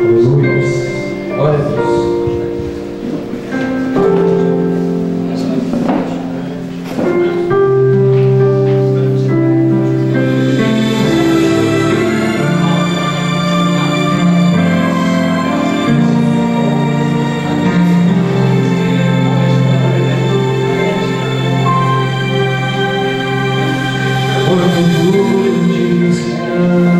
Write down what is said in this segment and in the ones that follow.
Deus ouvimos. Glória a Deus. Quando tudo diz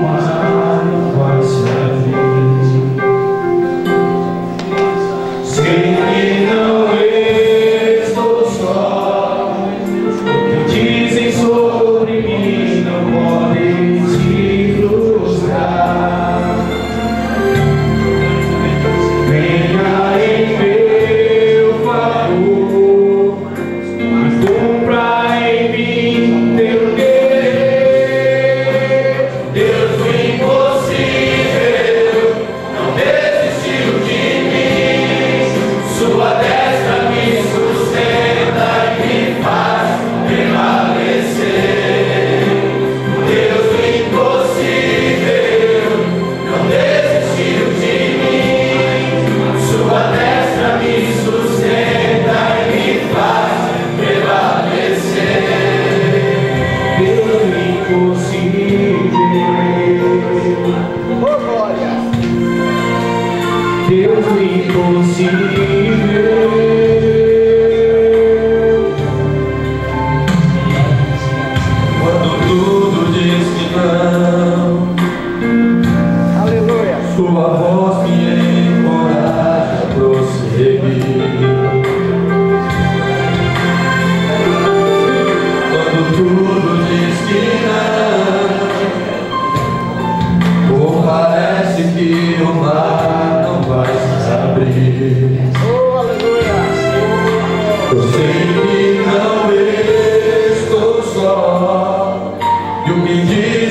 Deus impossível. Eu sei que não estou só. E o que diz